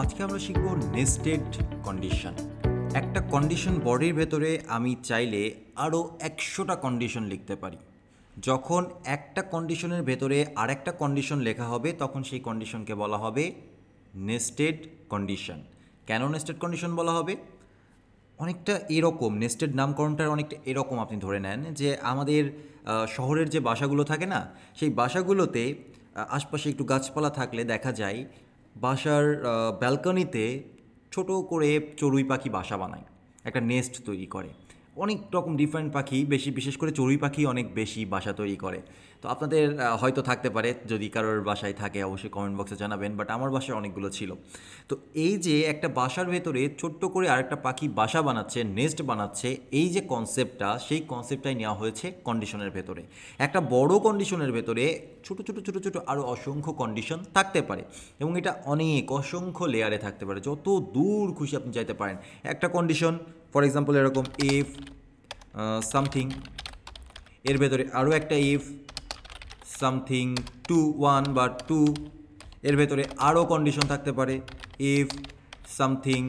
আজকে আমরা শিখব নেস্টেড কন্ডিশন একটা কন্ডিশন বডির ভেতরে আমি চাইলে আরও একশোটা কন্ডিশন লিখতে পারি। যখন একটা কন্ডিশনের ভেতরে আরেকটা কন্ডিশন লেখা হবে, তখন সেই কন্ডিশনকে বলা হবে নেস্টেড কন্ডিশন কেন নেস্টেড কন্ডিশন বলা হবে? অনেকটা এরকম নেস্টেড নামকরণটা অনেকটা এরকম আপনি ধরে নেন যে আমাদের শহরের যে বাসাগুলো থাকে না, সেই বাসাগুলোতে আশপাশে একটু গাছপালা থাকলে দেখা যায় বাসার ব্যালকনিতে ছোট করে চড়ুই পাখি বাসা বানায়, একটা নেস্ট তৈরি করে। অনেক রকম ডিফারেন্ট পাখি, বেশি, বিশেষ করে চড়ুই পাখি অনেক বেশি বাসা তৈরি করে। তো আপনাদের হয়তো থাকতে পারে, যদি কারোর বাসায় থাকে, অবশ্যই কমেন্ট বক্সে জানাবেন বাট আমার বাসায় অনেকগুলো ছিল। তো এই যে একটা বাসার ভেতরে ছোট্ট করে আরেকটা পাখি বাসা বানাচ্ছে নেস্ট বানাচ্ছে, এই যে কনসেপ্টটা সেই কনসেপ্টটাই নেওয়া হয়েছে কন্ডিশনের ভেতরে। একটা বড় কন্ডিশনের ভেতরে ছোট ছোট ছোট ছোট আরও অসংখ্য কন্ডিশন থাকতে পারে, এবং এটা অনেক অসংখ্য লেয়ারে থাকতে পারে। যত দূর খুশি আপনি চাইতে পারেন। একটা কন্ডিশন ফর এক্সাম্পল এরকম ইফ সামথিং এর ভেতরে আরও একটা ইফ সামথিং টু ওয়ান বা টু এর ভেতরে আরও কন্ডিশন থাকতে পারে। ইফ সামথিং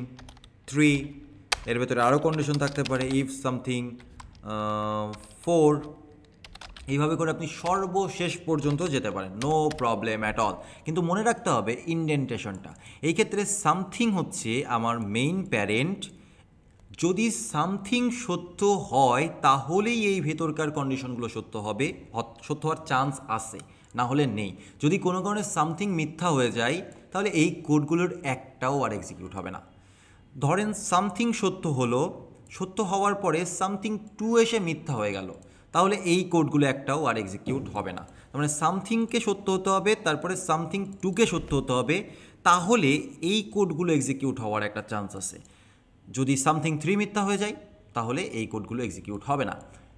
থ্রি এর ভেতরে আরও কন্ডিশন থাকতে পারে। ইফ সামথিং ফোর এইভাবে করে আপনি সর্বশেষ পর্যন্ত যেতে পারেন। নো প্রবলেম অ্যাট অল কিন্তু মনে রাখতে হবে ইনডেন্টেশনটা এই ক্ষেত্রে সামথিং হচ্ছে আমার মেইন প্যারেন্ট যদি সামথিং সত্য হয়, তাহলেই এই ভেতরকার কন্ডিশনগুলো সত্য হবে সত্য হওয়ার চান্স আছে, না হলে নেই। যদি কোনো কারণে সামথিং মিথ্যা হয়ে যায়, তাহলে এই কোডগুলোর একটাও আর এক্সিকিউট হবে না। ধরেন সামথিং সত্য হলো, সত্য হওয়ার পরে সামথিং টু এসে মিথ্যা হয়ে গেল, তাহলে এই কোডগুলো একটাও আর এক্সিকিউট হবে না। তার মানে সামথিংকে সত্য হতে হবে, তারপরে সামথিং টুকে সত্য হতে হবে, তাহলে এই কোডগুলো এক্সিকিউট হওয়ার একটা চান্স আছে। যদি সামথিং থ্রি মিথ্যা হয়ে যায়, তাহলে এই কোডগুলো এক্সিকিউট হবে না।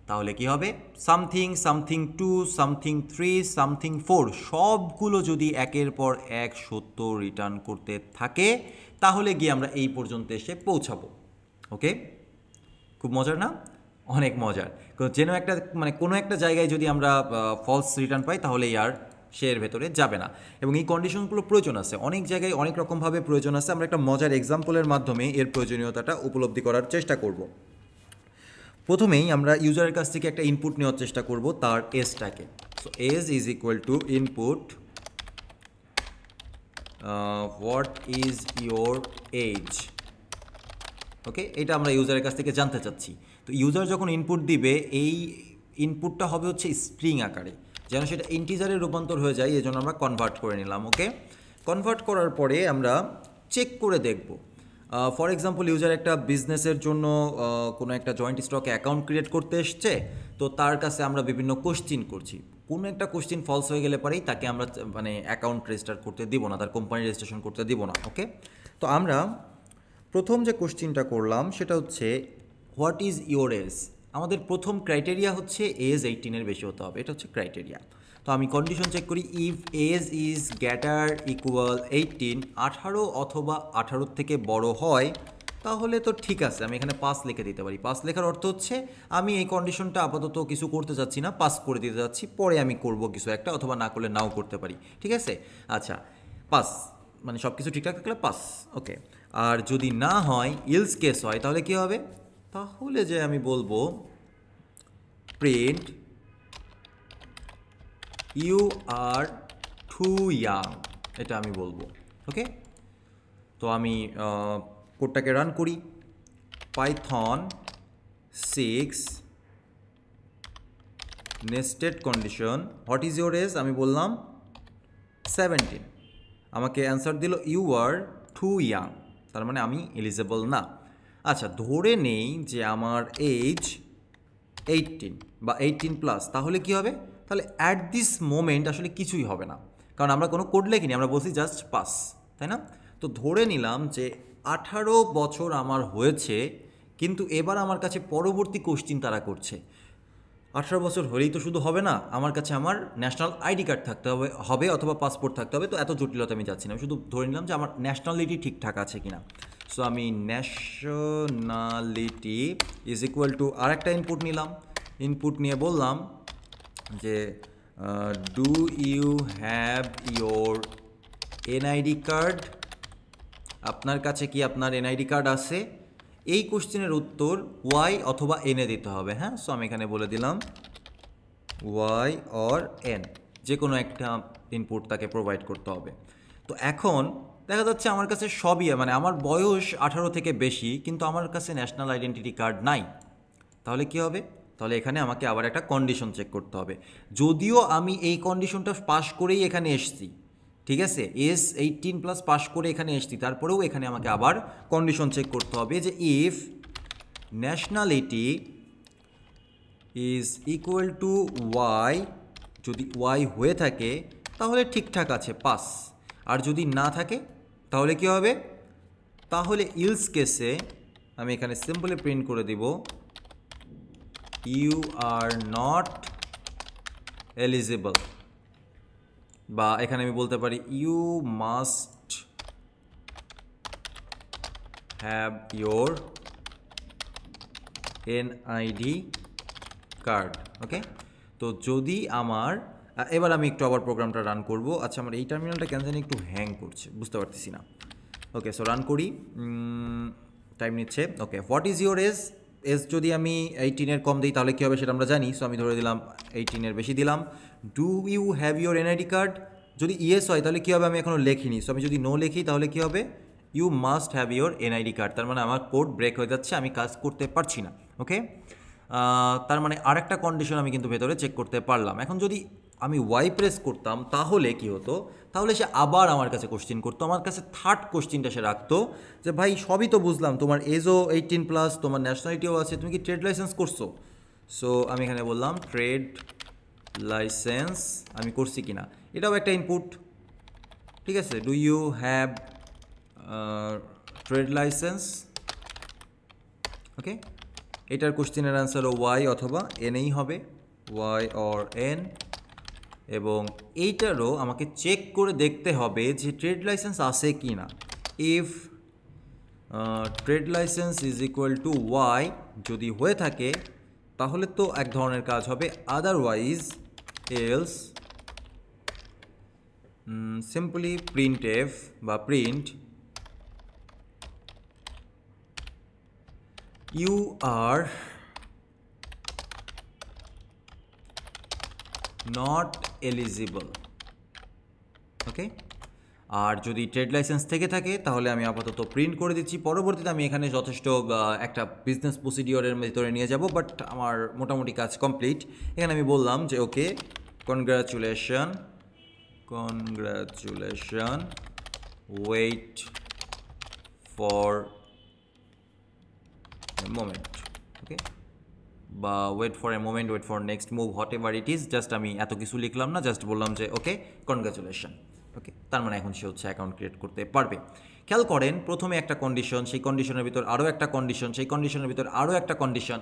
তাহলে কি হবে? Something something two, something three, something four, সবগুলো যদি একের পর এক সত্য রিটার্ন করতে থাকে, তাহলে গিয়ে আমরা এই পর্যন্ত এসে পৌঁছাবো। ওকে খুব মজার না? অনেক মজার। যেন একটা মানে কোনো একটা জায়গায় যদি আমরা ফলস রিটার্ন পাই, তাহলে আর সে এর ভেতরে যাবে না। এবং এই কন্ডিশনগুলো প্রয়োজন আছে। অনেক জায়গায় অনেক রকমভাবে প্রয়োজন আছে। আমরা একটা মজার এক্সাম্পলের মাধ্যমে এর প্রয়োজনীয়তাটা উপলব্ধি করার চেষ্টা করব। প্রথমেই আমরা ইউজারের কাছ থেকে একটা ইনপুট নেওয়ার চেষ্টা করব তার এজটাকে so age is equal to input what is your age okay এটা আমরা ইউজারের কাছ থেকে জানতে চাচ্ছি। তো ইউজার যখন ইনপুট দিবে, এই ইনপুটটা হবে হচ্ছে স্ট্রিং আকারে। যেন সেটা ইন্টিজারে রূপান্তর হয়ে যায় এই জন্য আমরা কনভার্ট করে নিলাম ওকে কনভার্ট করার পরে আমরা চেক করে দেখব। ফর এক্সাম্পল ইউজার একটা বিজনেসের জন্য কোনো একটা জয়েন্ট স্টকে অ্যাকাউন্ট ক্রিয়েট করতে এসছে, তো তার কাছে আমরা বিভিন্ন কোশ্চিন করছি। কোনো একটা কোশ্চিন ফলস হয়ে গেলে পরেই তাকে আমরা মানে অ্যাকাউন্ট রেজিস্টার করতে দিব না, তার কোম্পানি রেজিস্ট্রেশন করতে দিব না ওকে তো আমরা প্রথম যে কোশ্চিনটা করলাম, সেটা হচ্ছে হোয়াট ইজ ইয়োর এজ আমাদের প্রথম ক্রাইটেরিয়া হচ্ছে এজ এইটিনের বেশি হতে হবে, এটা হচ্ছে ক্রাইটেরিয়া তো আমি কন্ডিশন চেক করি if age is greater equal eighteen আঠারো অথবা আঠারোর থেকে বড় হয়, তাহলে তো ঠিক আছে, আমি এখানে পাস লিখে দিতে পারি। পাস লেখার অর্থ হচ্ছে, আমি এই কন্ডিশনটা আপাতত কিছু করতে চাচ্ছি না পাস করে দিতে যাচ্ছি পরে আমি করব কিছু একটা অথবা না করলে নাও করতে পারি, ঠিক আছে? আচ্ছা পাস মানে সব কিছু ঠিকঠাক থাকলে পাস ওকে আর যদি না হয় ইলস কেস হয়, তাহলে কি হবে? তাহলে যে আমি বলব print you are too young এটা আমি বলব ওকে তো আমি কোডটাকে রান করি Python six nested condition what is your age আমি বললাম সেভেন্টিন আমাকে অ্যান্সার দিল ইউ আর টু ইয়াং তার মানে আমি এলিজেবল না। আচ্ছা ধরে নেই যে আমার এজ এইটিন বা এইটিন প্লাস তাহলে কি হবে? তাহলে অ্যাট দিস মোমেন্ট আসলে কিছুই হবে না। কারণ আমরা কোনো কোড লেখিনি, আমরা বলছি জাস্ট পাস তাই না? তো ধরে নিলাম যে আঠারো বছর আমার হয়েছে, কিন্তু এবার আমার কাছে পরবর্তী কোশ্চিন তারা করছে। আঠারো বছর হলেই তো শুধু হবে না, আমার কাছে আমার ন্যাশনাল আইডি কার্ড থাকতে হবে হবে অথবা পাসপোর্ট থাকতে হবে, তো এত জটিলতা আমি যাচ্ছি না। আমি শুধু ধরে নিলাম যে আমার ন্যাশনালিটি ঠিকঠাক আছে কিনা। সো আমি ন্যাশনালিটি ইজ ইকুয়াল টু আর একটা ইনপুট নিলাম। ইনপুট নিয়ে বললাম যে do you have your NID card আপনার কাছে কি আপনার এনআইডি কার্ড আছে? এই কোশ্চেনের উত্তর ওয়াই অথবা এনে দিতে হবে হ্যাঁ? সো আমি এখানে বলে দিলাম ওয়াই অর এন যে কোনো একটা ইনপুট তাকে প্রোভাইড করতে হবে। তো এখন দেখা যাচ্ছে আমার কাছে সবই মানে আমার বয়স আঠারো থেকে বেশি, কিন্তু আমার কাছে ন্যাশনাল আইডেন্টিটি কার্ড নাই। তাহলে কি হবে? তাহলে এখানে আমাকে আবার একটা কন্ডিশন চেক করতে হবে। যদিও আমি এই কন্ডিশনটা পাশ করেই এখানে এসছি, ঠিক আছে? এস এইটিন প্লাস পাস করে এখানে এসছি, তারপরেও এখানে আমাকে আবার কন্ডিশন চেক করতে হবে যে if nationality is equal to Y যদি ওয়াই হয়ে থাকে, তাহলে ঠিকঠাক আছে পাস আর যদি না থাকে তাহলে কি হবে? তাহলে ইলস কেসে আমি এখানে সিম্পলি প্রিন্ট করে দিব ইউ আর নট এলিজিবল বা এখানে আমি বলতে পারি you must have your NID card okay তো যদি আমার এবার আমি একটু আবার প্রোগ্রামটা রান করব। আচ্ছা আমার এই টার্মিনালটা কেন জানি একটু হ্যাং করছে, বুঝতে পারতেছি না। ওকে সো রান করি। টাইম নিচ্ছে। Okay what is your age age যদি আমি এইটিনের কম দিই, তাহলে কী হবে সেটা আমরা জানি। সো আমি ধরে দিলাম এইটিনের বেশি দিলাম। Do you have your NID card যদি ইয়েস হয়, তাহলে কী হবে? আমি এখনও লেখিনি। সো আমি যদি নো লিখি, তাহলে কী হবে? You must have your NID card তার মানে আমার কোড ব্রেক হয়ে যাচ্ছে, আমি কাজ করতে পারছি না। ওকে তার মানে আরেকটা কন্ডিশন আমি কিন্তু ভেতরে চেক করতে পারলাম। এখন যদি আমি ওয়াই প্রেস করতাম, তাহলে কি হতো? তাহলে সে আবার আমার কাছে কোশ্চিন করতো, আমার কাছে থার্ড কোশ্চিনটা সে রাখতো, যে ভাই, সবই তো বুঝলাম, তোমার এজও এইটিন প্লাস তোমার ন্যাশনালিটিও আছে, তুমি কি ট্রেড লাইসেন্স করছ? সো আমি এখানে বললাম ট্রেড লাইসেন্স আমি করছি কি না এটাও একটা ইনপুট ঠিক আছে? Do you have trade licence okay এটার কোশ্চেনের অ্যান্সার ওয়াই অথবা এনেই হবে ওয়াই অর এন এবং এইটারও আমাকে চেক করে দেখতে হবে যে ট্রেড লাইসেন্স আছে কি না if trade licence is equal to Y যদি হয়ে থাকে, তাহলে তো এক ধরনের কাজ হবে। Otherwise else simply print F বা print you are not eligible okay আর যদি ট্রেড লাইসেন্স থেকে থাকে, তাহলে আমি আপাতত প্রিন্ট করে দিচ্ছি। পরবর্তীতে আমি এখানে যথেষ্ট একটা বিজনেস প্রসিডিওরের ভিতরে নিয়ে যাব বাট আমার মোটামুটি কাজ কমপ্লিট এখানে আমি বললাম যে okay congratulation congratulation wait for moment okay বা wait for a moment wait for next move whatever it is just আমি এত কিছু লিখলাম না জাস্ট বললাম যে ওকে কনগ্রাচুলেশন ওকে তার মানে এখন সে হচ্ছে অ্যাকাউন্ট ক্রিয়েট করতে পারবে। খেয়াল করেন, প্রথমে একটা কন্ডিশন সেই কন্ডিশনের ভিতর আরও একটা কন্ডিশন সেই কন্ডিশনের ভিতর আরও একটা কন্ডিশন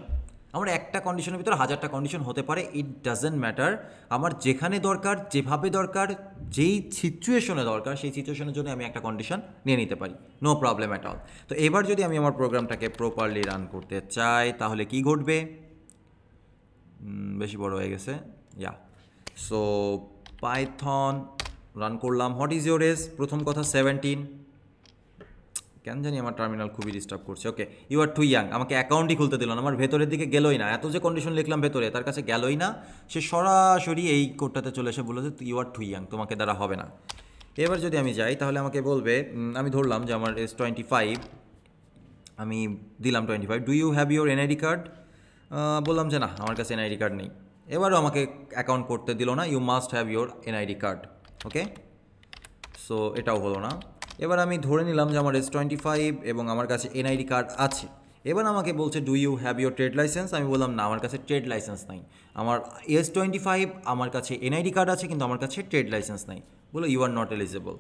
আমার একটা কন্ডিশনের ভিতর হাজারটা কন্ডিশন হতে পারে ইট ডাজেন্ট ম্যাটার আমার যেখানে দরকার, যেভাবে দরকার, যেই সিচুয়েশনে দরকার, সেই সিচুয়েশনের জন্য আমি একটা কন্ডিশন নিয়ে নিতে পারি। নো প্রবলেম অ্যাট অল তো এবার যদি আমি আমার প্রোগ্রামটাকে প্রপারলি রান করতে চাই, তাহলে কি ঘটবে? বেশি বড় হয়ে গেছে ইয়া সো পাইথন রান করলাম। হোয়াট ইজ ইউর এজ প্রথম কথা সেভেন্টিন কেন জানি আমার টার্মিনাল খুবই ডিস্টার্ব করছে। Okay you are too young আমাকে অ্যাকাউন্টই খুলতে দিল না। আমার ভেতরের দিকে গেলোই না। এত যে কন্ডিশন লিখলাম ভেতরে, তার কাছে গেলোই না। সে সরাসরি এই কোডটাতে চলে এসে বলল যে ইউ আর টু ইয়াং তোমাকে দ্বারা হবে না। এবার যদি আমি যাই, তাহলে আমাকে বলবে আমি ধরলাম যে আমার এস টোয়েন্টি ফাইভ আমি দিলাম twenty five do you have your NID card বললাম যে না, আমার কাছে এনআইডি কার্ড নেই। এবারও আমাকে অ্যাকাউন্ট করতে দিল না you must have your NID card okay so এটাও হলো না। এবার আমি ধরে নিলাম যে আমার এস টোয়েন্টি ফাইভ এবং আমার কাছে এনআইডি কার্ড আছে। এবার আমাকে বলছে do you have your trade licence আমি বললাম, না, আমার কাছে ট্রেড লাইসেন্স নাই। আমার এস টোয়েন্টি ফাইভ আমার কাছে এনআইডি কার্ড আছে, কিন্তু আমার কাছে ট্রেড লাইসেন্স নাই। বলো ইউ আর নট এলিজেবল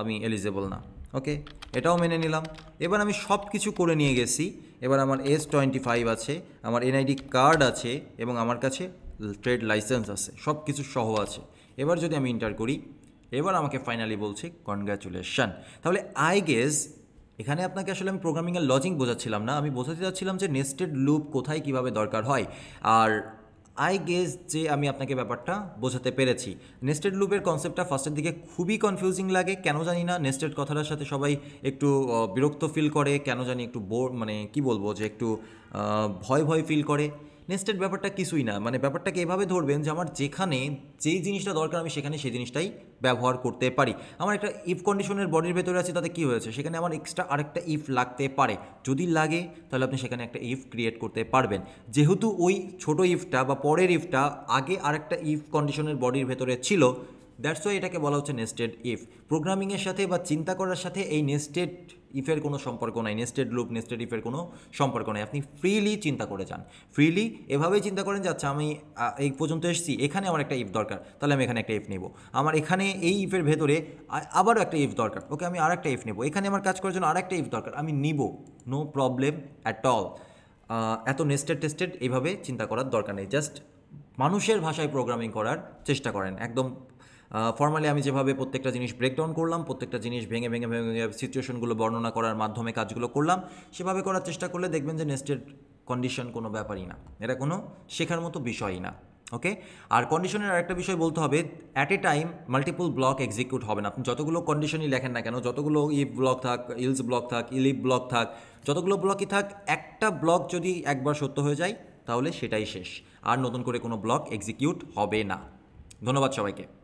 আমি এলিজেবল না। ওকে এটাও মেনে নিলাম। এবার আমি সব কিছু করে নিয়ে গেছি। এবার আমার এস টোয়েন্টি ফাইভ আছে, আমার এনআইডি কার্ড আছে এবং আমার কাছে ট্রেড লাইসেন্স আছে সব কিছু সহ আছে। এবার যদি আমি ইন্টার করি, এবার আমাকে ফাইনালি বলছে কনগ্রাচুলেশন তাহলে আই গেস এখানে আপনাকে আসলে আমি প্রোগ্রামিংয়ের লজিক বোঝাচ্ছিলাম না। আমি বোঝাতে চাচ্ছিলাম যে নেস্টেড লুপ কোথায় কীভাবে দরকার হয়। আর আই গেস যে আমি আপনাকে ব্যাপারটা বোঝাতে পেরেছি। নেস্টেড লুপের কনসেপ্টটা ফার্স্টের দিকে খুবই কনফিউজিং লাগে, কেন জানি না। নেস্টেড কথাটার সাথে সবাই একটু বিরক্ত ফিল করে, কেন জানি একটু বোর মানে কি বলব যে একটু ভয় ভয় ফিল করে। নেস্টেড ব্যাপারটা কিছুই না। মানে ব্যাপারটাকে এভাবে ধরবেন যে আমার যেখানে যেই জিনিসটা দরকার আমি সেখানে সেই জিনিসটাই ব্যবহার করতে পারি। আমার একটা ইফ কন্ডিশনের বডির ভেতরে আছে, তাতে কী হয়েছে? সেখানে আমার এক্সট্রা আরেকটা ইফ লাগতে পারে। যদি লাগে, তাহলে আপনি সেখানে একটা ইফ ক্রিয়েট করতে পারবেন। যেহেতু ওই ছোট ইফটা বা পরের ইফটা আগে আরেকটা ইফ কন্ডিশনের বডির ভেতরে ছিল দ্যাটস ওয়াই এটাকে বলা হচ্ছে নেস্টেড ইফ প্রোগ্রামিংয়ের সাথে বা চিন্তা করার সাথে এই নেস্টেড ইফের কোনো সম্পর্ক নাই নেস্টেড লুপ নেস্টেড ইফের কোনো সম্পর্ক নাই। আপনি ফ্রিলি চিন্তা করে যান। ফ্রিলি এভাবেই চিন্তা করেন যে আচ্ছা আমি এই পর্যন্ত এসেছি, এখানে আমার একটা ইফ দরকার, তাহলে আমি এখানে একটা ইফ নেব। আমার এখানে এই ইফের ভেতরে আবারও একটা ইফ দরকার। ওকে, আমি আর একটা ইফ নেব। এখানে আমার কাজ করার জন্য আর একটা ইফ দরকার, আমি নিব। নো প্রবলেম অ্যাট অল এত নেস্টেড টেস্টেড এইভাবে চিন্তা করার দরকার নেই। জাস্ট মানুষের ভাষায় প্রোগ্রামিং করার চেষ্টা করেন। একদম ফর্মালি আমি যেভাবে প্রত্যেকটা জিনিস ব্রেকডাউন করলাম, প্রত্যেকটা জিনিস ভেঙে ভেঙে ভেঙে সিচুয়েশনগুলো বর্ণনা করার মাধ্যমে কাজগুলো করলাম, সেভাবে করার চেষ্টা করলে দেখবেন যে নেস্টেড কন্ডিশন কোনো ব্যাপারই না। এটা কোনো শেখার মতো বিষয়ই না ওকে আর কন্ডিশনের আরেকটা বিষয় বলতে হবে at a time multiple block execute হবে না। আপনি যতগুলো কন্ডিশনই লেখেন না কেন, যতগুলো ইফ ব্লক থাক ইলস ব্লক থাক ইলিপ ব্লক থাক, যতগুলো ব্লকই থাক, একটা ব্লক যদি একবার সত্য হয়ে যায়, তাহলে সেটাই শেষ। আর নতুন করে কোনো ব্লক এক্সিকিউট হবে না। ধন্যবাদ সবাইকে।